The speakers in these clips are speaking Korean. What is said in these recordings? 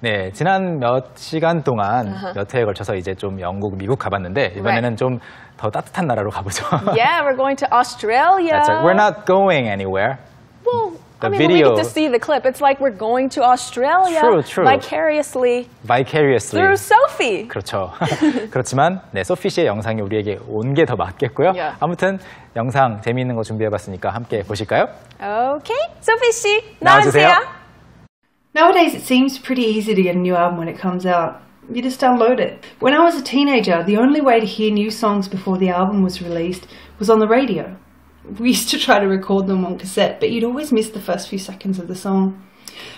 네, 지난 몇 시간 동안 몇 회에 걸쳐서 이제 좀 영국, 미국 가봤는데 이번에는 좀 더 따뜻한 나라로 가보죠. Yeah, we're going to Australia. That's right. We're not going anywhere. Well, The I mean, video- we get to see the clip. It's like we're going to Australia True, true. vicariously Vicariously. through Sophie. 그렇죠. 그렇지만 네, 소피 씨의 영상이 우리에게 온 게 더 맞겠고요. Yeah. 아무튼 영상 재미있는 거 준비해봤으니까 함께 보실까요? Okay, Sophie 씨, 나와주세요. 나와주세요. Nowadays, it seems pretty easy to get a new album when it comes out. You just download it. When I was a teenager, the only way to hear new songs before the album was released was on the radio. We used to try to record them on cassette, but you'd always miss the first few seconds of the song.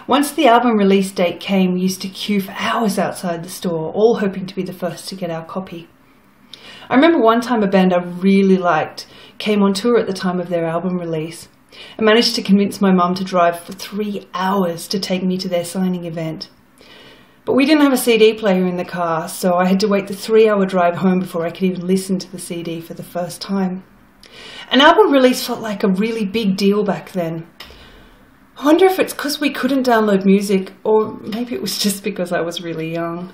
Once the album release date came, we used to queue for hours outside the store, all hoping to be the first to get our copy. I remember one time a band I really liked came on tour at the time of their album release. I managed to convince my mum to drive for three hours to take me to their signing event. But we didn't have a CD player in the car, so I had to wait the three hour drive home before I could even listen to the CD for the first time. An album release felt like a really big deal back then. I wonder if it's because we couldn't download music, or maybe it was just because I was really young.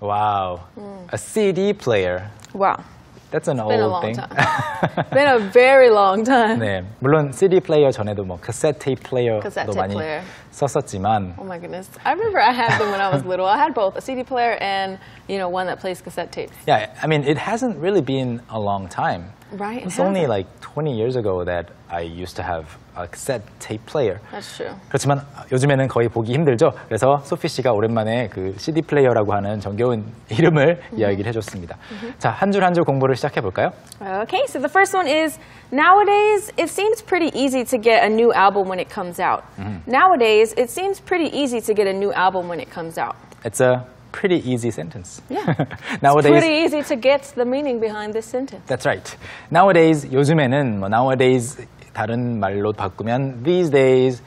Wow. Mm. A CD player. Wow, That's an been a old long thing. time. been a very long time. 네, 물론 CD 플레이어 전에도 뭐 카세트 테이프 플레이어도 Cassette tape 많이 player. 썼었지만 Oh my goodness. I remember I had them when I was little. I had both a CD player and, you know, one that plays cassette tapes. Yeah, I mean, it hasn't really been a long time. Right, it It's only hasn't. like 20 years ago that I used to have a cassette tape player. That's true. 그렇지만 요즘에는 거의 보기 힘들죠. 그래서 소피 씨가 오랜만에 그 CD 플레이어라고 하는 정겨운 이름을 이야기를 해줬습니다. 자, 한 줄 한 줄 공부를 시작해 볼까요? Okay, so the first one is nowadays it seems pretty easy to get a new album when it comes out. Nowadays it seems pretty easy to get a new album when it comes out. It's a pretty easy sentence. Yeah. Nowadays, Pretty easy to get the meaning behind this sentence. That's right. Nowadays 요즘에는 뭐 nowadays 다른 말로 바꾸면 these days,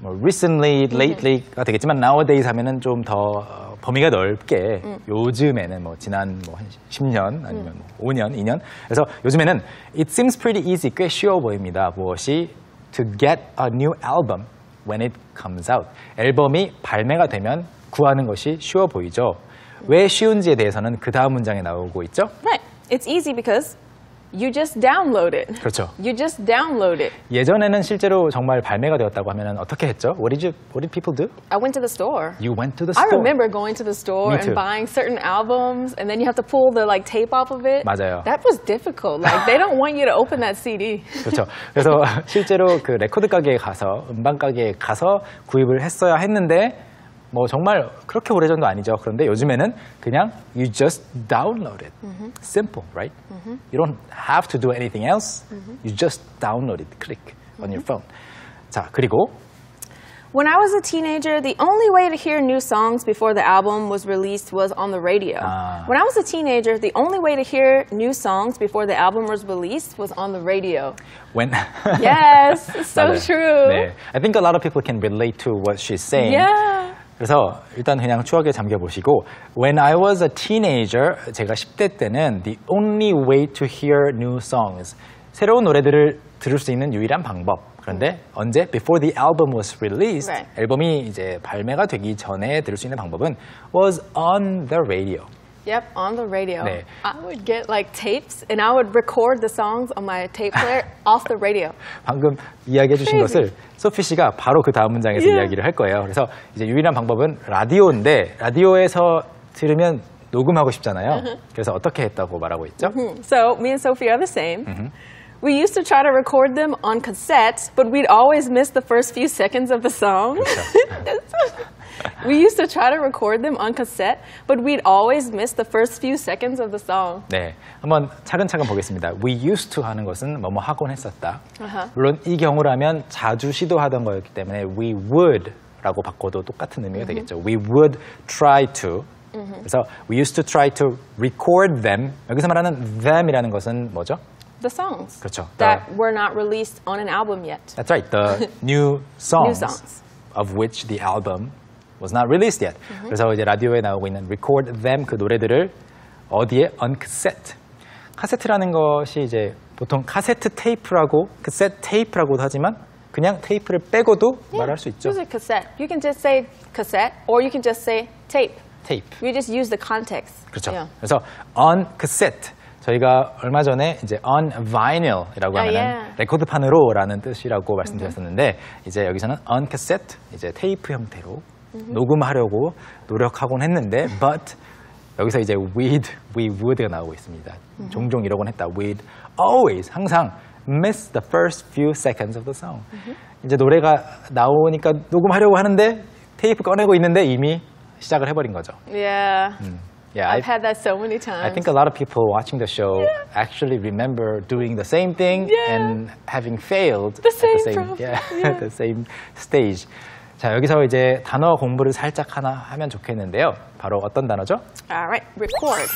뭐 recently, lately가 되겠지만 nowadays 하면은 좀 더 범위가 넓게 요즘에는 뭐 지난 뭐 한 10년 아니면 뭐 5년, 2년 그래서 요즘에는 it seems pretty easy 꽤 쉬워 보입니다. 무엇이 to get a new album when it comes out. 앨범이 발매가 되면 구하는 것이 쉬워 보이죠. 왜 쉬운지에 대해서는 그 다음 문장에 나오고 있죠. Right. It's easy because you just download it. 그렇죠. You just download it. 예전에는 실제로 정말 발매가 되었다고 하면 어떻게 했죠? What did you What did people do? I went to the store. You went to the I store. remember going to the store Me too. and buying certain albums, and then you have to pull the like tape off of it. 맞아요. That was difficult. Like they don't want you to open that CD. 그렇죠. 그래서 실제로 그 레코드 가게에 가서 음반 가게에 가서 구입을 했어야 했는데 뭐 정말 그렇게 오래전도 아니죠. 그런데 요즘에는 그냥 you just download it. Simple, right? You don't have to do anything else. You just download it. Click on your phone. 자, 그리고 When I was a teenager, the only way to hear new songs before the album was released was on the radio. Ah. When I was a teenager, the only way to hear new songs before the album was released was on the radio. when Yes, it's so 맞아요. true. 네. I think a lot of people can relate to what she's saying. Yeah. 그래서 일단 그냥 추억에 잠겨 보시고 When I was a teenager, 제가 10대 때는 the only way to hear new songs 새로운 노래들을 들을 수 있는 유일한 방법. 그런데 언제 before the album was released, Right. 앨범이 이제 발매가 되기 전에 들을 수 있는 방법은 was on the radio. Yep, on the radio. 네. I would get like tapes and I would record the songs on my tape player off the radio. 방금 이야기해 주신 Crazy. 것을 소피 씨가 바로 그 다음 문장에서 Yeah. 이야기를 할 거예요. 그래서 이제 유일한 방법은 라디오인데 라디오에서 들으면 녹음하고 싶잖아요. 그래서 어떻게 했다고 말하고 있죠? So me and Sophie are the same. We used to try to record them on cassette, but we'd always miss the first few seconds of the song. we used to try to record them on cassette, but we'd always miss the first few seconds of the song. 네, 한번 차근차근 보겠습니다. We used to 하는 것은 뭐뭐 하곤 했었다. 아하. 물론 이 경우라면 자주 시도하던 거였기 때문에 we would라고 바꿔도 똑같은 의미가 되겠죠. We would try to. 그래서 we used to try to record them. 여기서 말하는 them이라는 것은 뭐죠? The songs 그렇죠. that were not released on an album yet. That's right. The new songs, songs. of which the album was not released yet. 그래서 이제 라디오에 나오고 있는 record them 그 노래들을 어디에 on cassette. 카세트라는 것이 이제 보통 카세트 테이프라고 카세트 테이프라고도 하지만 그냥 테이프를 빼고도 말할 수 있죠. Use a cassette. You can just say cassette, or you can just say tape. 테이프. We just use the context. 그렇죠. Yeah. 그래서 on cassette. 저희가 얼마 전에 이제 on vinyl이라고 아, 하면 예. 레코드판으로라는 뜻이라고 말씀드렸었는데 이제 여기서는 on cassette 이제 테이프 형태로 녹음하려고 노력하곤 했는데 but 여기서 이제 with, we would가 나오고 있습니다. 종종 이러곤 했다. we'd always 항상 miss the first few seconds of the song. 이제 노래가 나오니까 녹음하려고 하는데 테이프 꺼내고 있는데 이미 시작을 해버린 거죠. Yeah. Yeah, I've I- had that so many times. I think a lot of people watching the show actually remember doing the same thing Yeah. and having failed The at the same same problem. yeah, Yeah. at the same stage. 자 여기서 이제 단어 공부를 살짝 하나 하면 좋겠는데요. 바로 어떤 단어죠? All right. Record.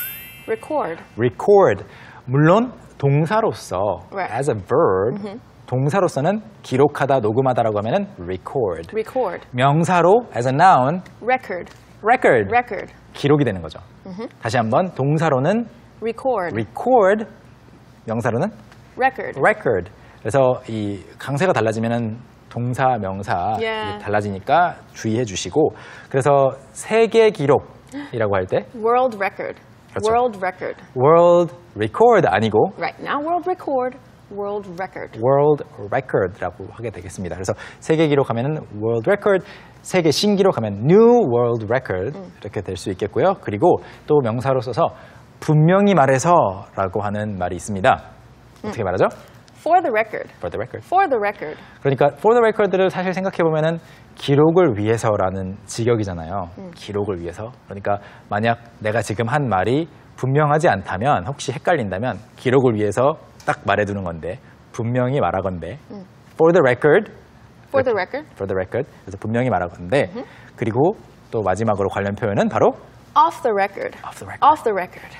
Record. record. 물론 동사로서 Right. as a verb 동사로서는 기록하다, 녹음하다라고 하면은 record. Record. 명사로 as a noun Record. record. Record. 기록이 되는 거죠. 다시 한번 동사로는 Record. record, 명사로는 Record. record. 그래서 이 강세가 달라지면은 동사, 명사. 이게 달라지니까 주의해 주시고 그래서 세계 기록이라고 할 때 World record. 그렇죠. World record. world record 아니고 Right. Now world record. World record. world record라고 하게 되겠습니다. 그래서 세계 기록하면은 world record, 세계 신기록하면 new world record 이렇게 될 수 있겠고요. 그리고 또 명사로 써서 분명히 말해서라고 하는 말이 있습니다. 어떻게 말하죠? For the record. for the record. For the record. 그러니까 for the record를 사실 생각해 보면은 기록을 위해서라는 직역이잖아요. 기록을 위해서. 그러니까 만약 내가 지금 한 말이 분명하지 않다면 혹시 헷갈린다면 기록을 위해서 딱 말해두는 건데 분명히 말하건데 for the record, For the record. for the record. 그래서 분명히 말하건데 그리고 또 마지막으로 관련 표현은 바로 Off the record. off the record. Off the record.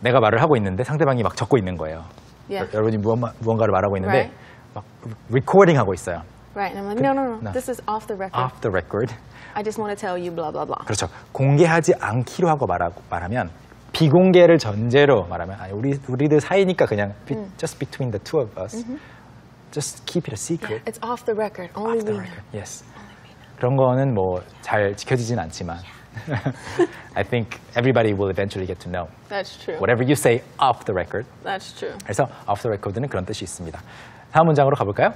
내가 말을 하고 있는데 상대방이 막 적고 있는 거예요. Yeah. 여- 여러분이 무언가, 무언가 를 말하고 있는데 Right. 막 리코딩 하고 있어요. Right. And I'm like, no, no, no. No. This is off the record. off the record. I just want to tell you blah, blah, blah. 그렇죠. 공개하지 않기로 하고 말하고, 말하면 비공개를 전제로 말하면 아니 우리 우리들 사이니까 그냥 be- just between the two of us. Just keep it a secret. It's off the record. Only Off the we know. record. Yes. 그런 거는 뭐 잘 지켜지진 않지만 I think everybody will eventually get to know. That's true. Whatever you say off the record. That's true. 그래서 off the record는 그런 뜻이 있습니다. 다음 문장으로 가볼까요?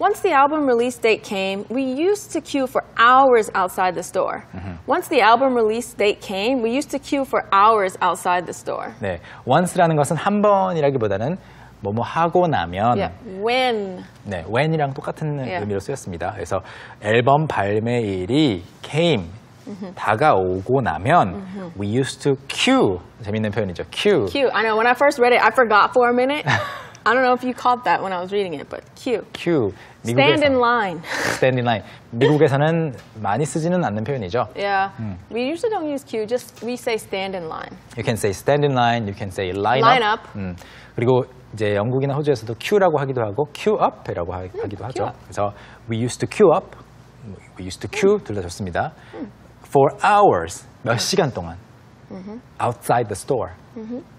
Once the album release date came, we used to queue for hours outside the store. Once the album release date came, we used to queue for hours outside the store. 네, once라는 것은 한 번이라기보다는 뭐뭐 하고 나면 Yeah. When. 네, when이랑 똑같은 Yeah. 의미로 쓰였습니다. 그래서 앨범 발매일이 came 다가오고 나면 we used to queue 재밌는 표현이죠. queue. Queue. I know when I first read it, I forgot for a minute. I don't know if you caught that when I was reading it, but queue. queue. Stand in line. stand in line. 미국에서는 많이 쓰지는 않는 표현이죠. Yeah. We usually don't use queue, just we say stand in line. You can say stand in line, you can say line, Line up. up. 음, 그리고 이제 영국이나 호주에서도 queue라고 하기도 하고 queue up이라고 하, 기도 하죠. up. 그래서 we used to queue up, we used to queue 둘 다 좋습니다. For hours 몇 시간 동안 outside the store.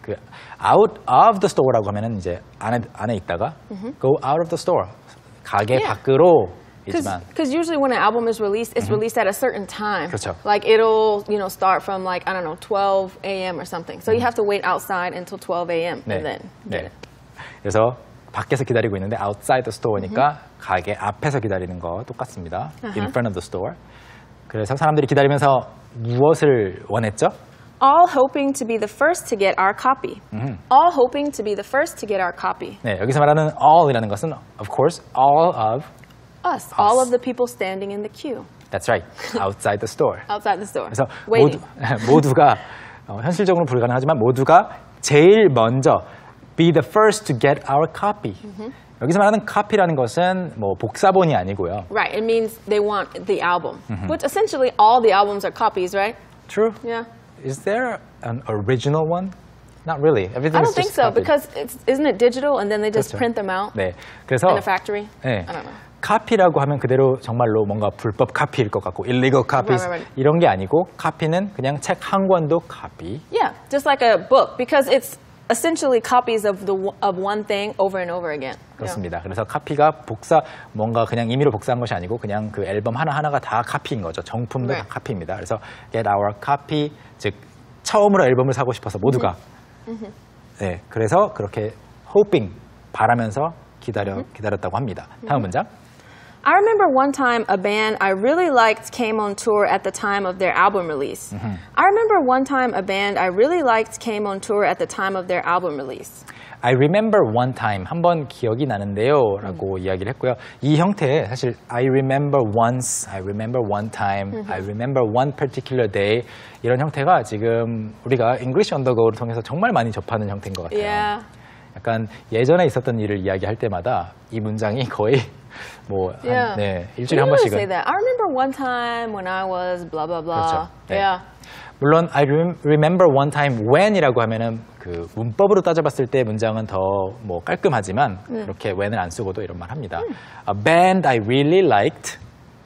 그 out of the store라고 하면은 이제 안에 안에 있다가 go out of the store 가게 Yeah. 밖으로 있지만 Because usually when an album is released, it's released at a certain time. 그렇죠. Like it'll, you know, start from like I don't know, 12 a.m. or something. So you have to wait outside until 12 a.m. and then get it. 그래서 밖에서 기다리고 있는데 outside the store니까 가게 앞에서 기다리는 거 똑같습니다. in front of the store. 그래서 사람들이 기다리면서 무엇을 원했죠? All hoping to be the first to get our copy. All hoping to be the first to get our copy. 네, 여기서 말하는 all이라는 것은 of course all of Us. All of the people standing in the queue that's right outside the store. outside the store. 그래서 모두, waiting. 모두가 어, 현실적으로 불가능하지만 모두가 제일 먼저 be the first to get our copy. 여기서 말하는 copy라는 것은 뭐 복사본이 아니고요. Right. It means they want the album. Which essentially all the albums are copies, right? True. Yeah. Is there an original one? Not really. Everything I is don't think just so copied. because it's, isn't it digital and then they just 그렇죠. print them out 네. 그래서 in a factory? 네. I don't know. 카피라고 하면 그대로 정말로 뭔가 불법 카피일 것 같고 illegal copies Right, right, right. 이런 게 아니고 카피는 그냥 책 한 권도 카피. Yeah, just like a book because it's essentially copies of the of one thing over and over again. Yeah. 그렇습니다. 그래서 카피가 복사 뭔가 그냥 임의로 복사한 것이 아니고 그냥 그 앨범 하나 하나가 다 카피인 거죠. 정품도 네. 다 카피입니다. 그래서 get our copy 즉 처음으로 앨범을 사고 싶어서 모두가 네 그래서 그렇게 hoping 바라면서 기다려 기다렸다고 합니다. 다음 문장. I remember one time a band I really liked came on tour at the time of their album release. I remember one time a band I really liked came on tour at the time of their album release. I remember one time 한 번 기억이 나는데요 라고 이야기를 했고요 이 형태에 사실 I remember once, I remember one time, I remember one particular day 이런 형태가 지금 우리가 English on the go를 통해서 정말 많이 접하는 형태인 것 같아요 Yeah. 약간 예전에 있었던 일을 이야기할 때마다 이 문장이 거의 뭐 한, Yeah. 네, 일주일에 한 usually say 번씩은 that. I remember one time when I was blah blah blah. 그렇죠. 네. Yeah. 물론 I rem- remember one time when이라고 하면은 그 문법으로 따져봤을 때 문장은 더 뭐 깔끔하지만 그렇게 when을 안 쓰고도 이런 말 합니다. A band I really liked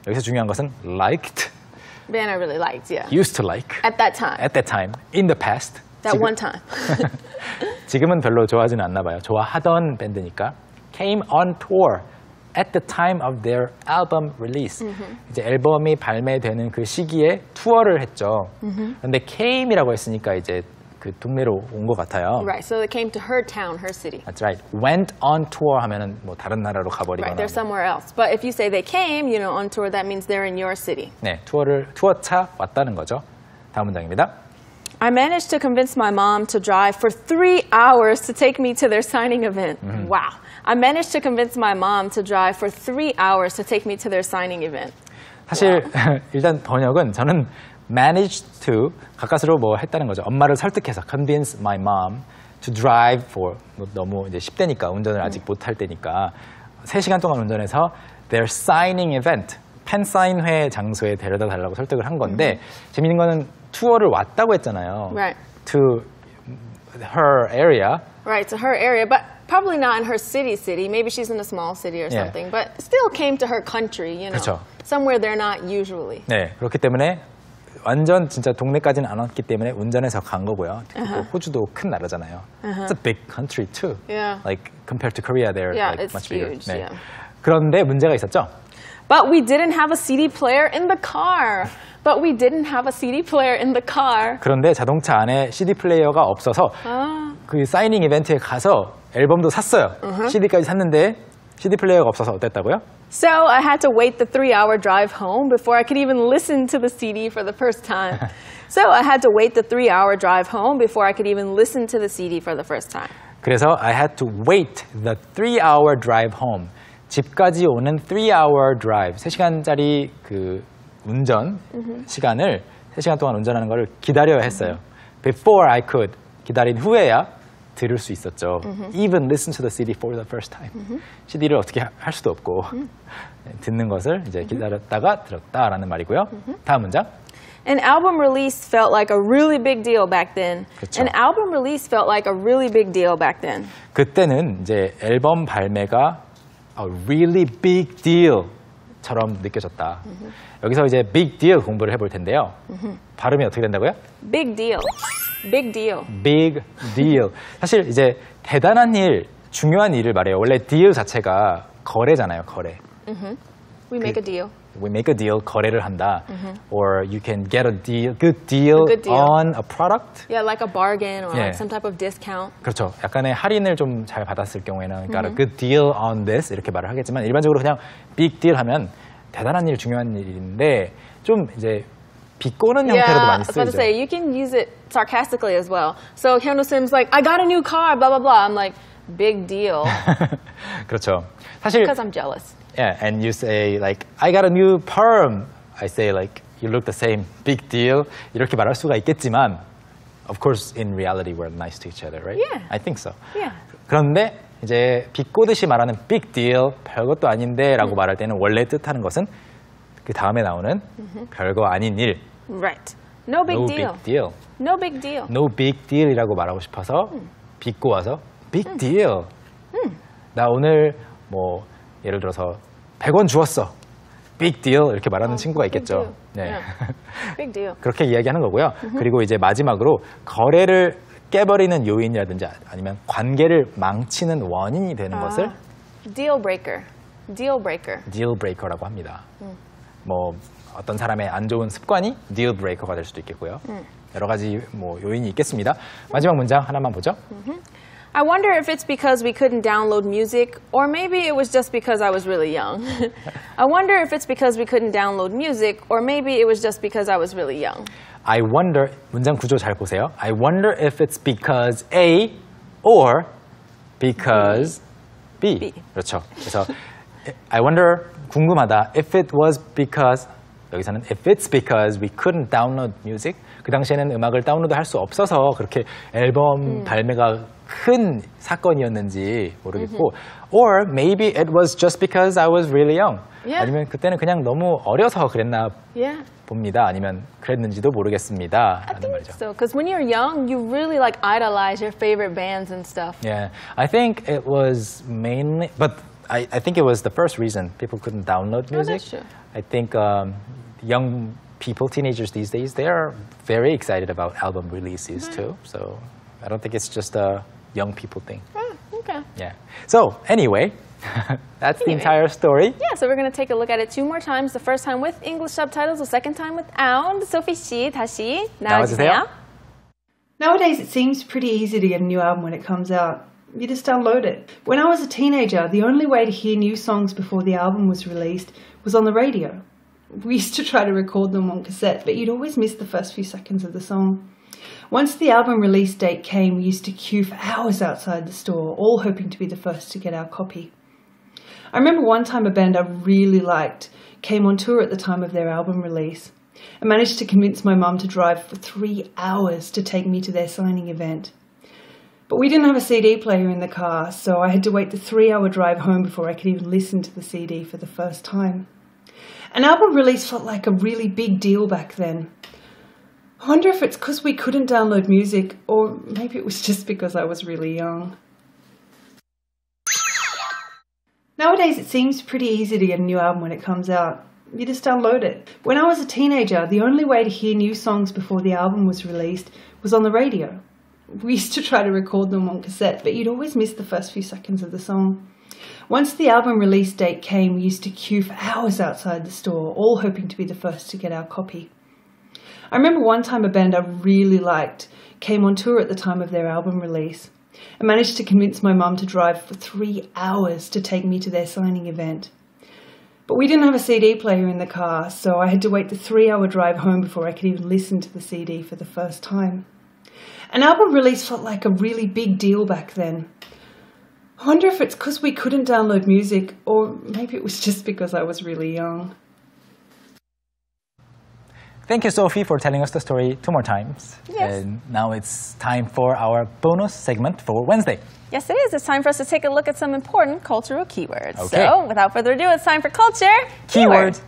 여기서 중요한 것은 liked, Band I really liked. Yeah. used to like At that time. at that time, in the past. That one time. 지금은 별로 좋아하지는 않나 봐요. 좋아하던 밴드니까 came on tour at the time of their album release. 이제 앨범이 발매되는 그 시기에 투어를 했죠. 근데 came이라고 했으니까 이제 그 동네로 온 것 같아요. right. So they came to her town, her city. That's right. Went on tour 하면은 뭐 다른 나라로 가버리거나. Right. They're somewhere else. But if you say they came, you know, on tour, that means they're in your city. 네, 투어를 투어차 왔다는 거죠. 다음 문장입니다. I managed to convince my mom to drive for three hours to take me to their signing event. Wow. I managed to convince my mom to drive for three hours to take me to their signing event. 사실 일단 번역은 저는 managed to 가까스로 뭐 했다는 거죠. 엄마를 설득해서 convince my mom to drive for 뭐 너무 이제 10대니까 운전을 아직 못 할 때니까 3시간 동안 운전해서 their signing event 팬 사인회 장소에 데려다 달라고 설득을 한 건데 재밌는 거는 투어를 왔다고 했잖아요. Right. to her area Right, to her area, but probably not in her city city. Maybe she's in a small city or Yeah. something, but still came to her country, you know. 그렇죠. Somewhere they're not usually. 네, 그렇기 때문에 완전 진짜 동네까지는 안 왔기 때문에 운전해서 간 거고요. 그리고 호주도 큰 나라잖아요. It's a big country too. Yeah. Like compared to Korea, they're Yeah, like it's much bigger. huge, 네. yeah. 그런데 문제가 있었죠. But we didn't have a CD player in the car. But we didn't have a CD player in the car. 그런데 자동차 안에 CD 플레이어가 없어서 아. 그 사이닝 이벤트에 가서 앨범도 샀어요. CD까지 샀는데 CD 플레이어가 없어서 어땠다고요? So I had to wait the three hour drive home before I could even listen to the CD for the first time. so I had to wait the three hour drive home before I could even listen to the CD for the first time. 그래서 I had to wait the three hour drive home. 집까지 오는 three hour drive, 3시간짜리 그 운전 시간을 3시간 동안 운전하는 걸 기다려야 했어요. Before I could 기다린 후에야 들을 수 있었죠. Even listen to the CD for the first time. CD를 어떻게 하- 할 수도 없고 네, 듣는 것을 이제 기다렸다가 들었다라는 말이고요. 다음 문장. An album release felt like a really big deal back then. 그쵸. An album release felt like a really big deal back then. 그때는 이제 앨범 발매가 a really big deal 처럼 느껴졌다. 여기서 이제 big deal 공부를 해볼 텐데요. 발음이 어떻게 된다고요? Big deal. Big deal. big deal. 사실 이제 대단한 일, 중요한 일을 말해요. 원래 deal 자체가 거래잖아요, 거래. We make a deal. We make a deal, 거래를 한다. Or you can get a deal, good deal, A good deal. on a product. Yeah, like a bargain or Yeah. like some type of discount. 그렇죠. 약간의 할인을 좀 잘 받았을 경우에는 got a good deal on this 이렇게 말을 하겠지만 일반적으로 그냥 big deal 하면 대단한 일, 중요한 일인데 좀 이제 비꼬는 형태로도 Yeah, I 많이 was about to 쓰이죠. say you can use it sarcastically as well. So Hyunwoo Sim's like, I got a new car, blah blah blah. I'm like, big deal, 그렇죠. 사실 because I'm jealous. Yeah, and you say like I got a new perm. I say like you look the same. Big deal. 이렇게 말할 수가 있겠지만 of course in reality we're nice to each other, right? Yeah. I think so. Yeah. 그런데 이제 비꼬듯이 말하는 big deal, 별것도 아닌데라고 말할 때는 원래 뜻하는 것은 그 다음에 나오는 별거 아닌 일, Right. No big no deal. big deal, No big deal. no big deal이라고 말하고 싶어서 비꼬아서 big deal. 나 오늘 뭐 예를 들어서 100원 주었어. big deal 이렇게 말하는 친구가 Big 있겠죠. 네. Big deal. 그렇게 이야기하는 거고요. 그리고 이제 마지막으로 거래를 깨버리는 요인이라든지 아니면 관계를 망치는 원인이 되는 것을 Deal breaker. Deal breaker. deal breaker라고 합니다. 뭐 어떤 사람의 안 좋은 습관이 deal breaker가 될 수도 있겠고요. 여러 가지 뭐 요인이 있겠습니다. 마지막 문장 하나만 보죠. I wonder if it's because we couldn't download music, or maybe it was just because I was really young. I wonder if it's because we couldn't download music, or maybe it was just because I was really young. I wonder 문장 구조 잘 보세요. I wonder if it's because A or because B. B. 그렇죠. 그래서 I wonder 궁금하다. If it was because 여기서는 if it's because we couldn't download music. 그 당시에는 음악을 다운로드 할 수 없어서 그렇게 앨범 발매가 큰 사건이었는지 모르겠고 or maybe it was just because I was really young. Yeah. 아니면 그때는 그냥 너무 어려서 그랬나 Yeah. 봅니다. 아니면 그랬는지도 모르겠습니다. I think 말이죠. so. Because when you're young, you really like idolize your favorite bands and stuff. Yeah, I think it was mainly, but I, I think it was the first reason people couldn't download Oh, music. that's true. I think um, young people, teenagers these days, they are very excited about album releases too. So I don't think it's just a young people thing. Oh, okay. Yeah. So anyway, that's the Anyway. entire story. Yeah, so we're going to take a look at it two more times. The first time with English subtitles, the second time without. Sophie 씨, 다시 나와주세요. 나와주세요. Nowadays, it seems pretty easy to get a new album when it comes out. You just download it. When I was a teenager, the only way to hear new songs before the album was released was on the radio. We used to try to record them on cassette, but you'd always miss the first few seconds of the song. Once the album release date came, we used to queue for hours outside the store, all hoping to be the first to get our copy. I remember one time a band I really liked came on tour at the time of their album release. I managed to convince my mum to drive for three hours to take me to their signing event. But we didn't have a CD player in the car, so I had to wait the three hour drive home before I could even listen to the CD for the first time. An album release felt like a really big deal back then. I wonder if it's because we couldn't download music, or maybe it was just because I was really young. Nowadays, it seems pretty easy to get a new album when it comes out. You just download it. When I was a teenager, the only way to hear new songs before the album was released was on the radio. We used to try to record them on cassette, but you'd always miss the first few seconds of the song. Once the album release date came, we used to queue for hours outside the store, all hoping to be the first to get our copy. I remember one time a band I really liked came on tour at the time of their album release. I managed to convince my mum to drive for three hours to take me to their signing event. But we didn't have a CD player in the car, so I had to wait the three hour drive home before I could even listen to the CD for the first time. An album release felt like a really big deal back then. I wonder if it's because we couldn't download music, or maybe it was just because I was really young. Thank you, Sophie, for telling us the story two more times. Yes. And now it's time for our bonus segment for Wednesday. Yes, it is. It's time for us to take a look at some important cultural keywords. Okay. So, without further ado, it's time for culture Keyword